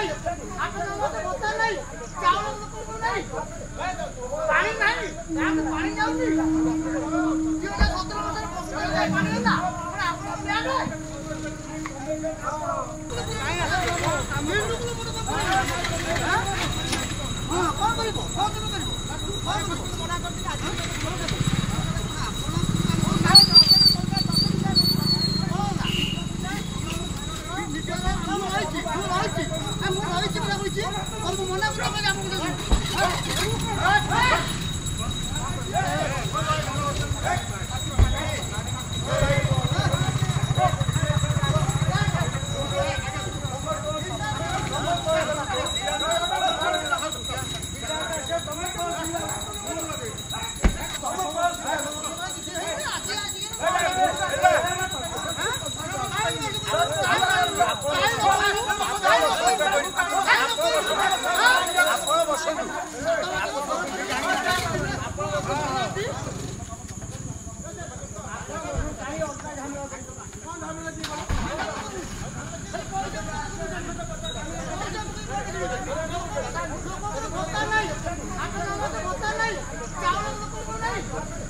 नाही आता जमवत होता नाही चावलं नको नाही पाणी नाही पाणी जाऊ दे जीवना सत्र वगैरे पोहोचलं नाही पाणी होता पण आपण प्लॅन ହଁ କ'ଣ କରିବ କ'ଣ ତୁମେ କରିବ କ'ଣ କରିବ ମନା କରିଦେଲେ ଆଜି 어머, 뭐나 나, 나, 나, 나, 나, 나, 나, 나, 나, 나, 나, 나, 나, Oh,